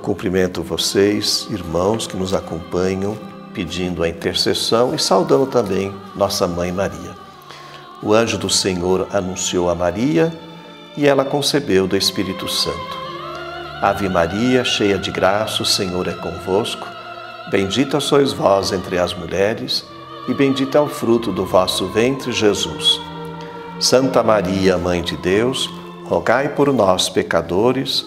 cumprimento vocês, irmãos que nos acompanham, pedindo a intercessão e saudando também nossa mãe Maria. O anjo do Senhor anunciou a Maria e ela concebeu do Espírito Santo. Ave Maria, cheia de graça, o Senhor é convosco. Bendita sois vós entre as mulheres, e bendito é o fruto do vosso ventre, Jesus. Santa Maria, Mãe de Deus, rogai por nós, pecadores,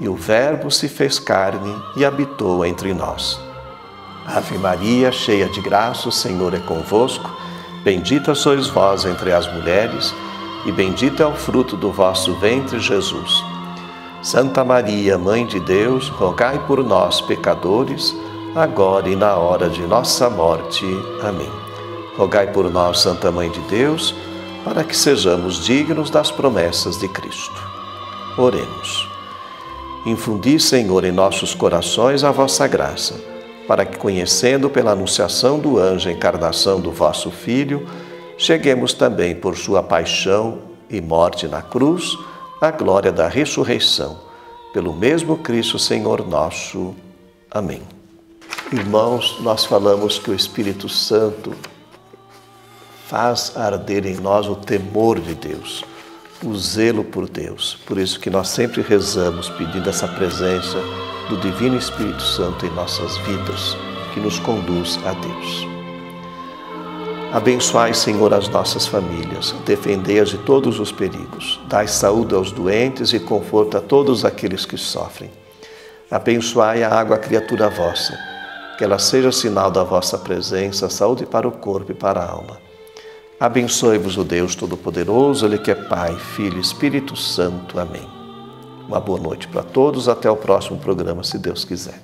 E o Verbo se fez carne e habitou entre nós. Ave Maria, cheia de graça, o Senhor é convosco. Bendita sois vós entre as mulheres, e bendito é o fruto do vosso ventre, Jesus. Santa Maria, Mãe de Deus, rogai por nós, pecadores, agora e na hora de nossa morte. Amém. Rogai por nós, Santa Mãe de Deus, para que sejamos dignos das promessas de Cristo. Oremos. Infundi, Senhor, em nossos corações a vossa graça, para que, conhecendo pela anunciação do anjo a encarnação do vosso Filho, cheguemos também por sua paixão e morte na cruz à glória da ressurreição. Pelo mesmo Cristo, Senhor nosso. Amém. Irmãos, nós falamos que o Espírito Santo faz arder em nós o temor de Deus o zelo por Deus. Por isso que nós sempre rezamos pedindo essa presença do Divino Espírito Santo em nossas vidas, que nos conduz a Deus. Abençoai, Senhor, as nossas famílias, defendei-as de todos os perigos, dai saúde aos doentes e conforto a todos aqueles que sofrem. Abençoai a água, criatura vossa, que ela seja sinal da vossa presença, saúde para o corpo e para a alma. Abençoe-vos o Deus Todo-Poderoso, Ele que é Pai, Filho e Espírito Santo. Amém. Uma boa noite para todos. Até o próximo programa, se Deus quiser.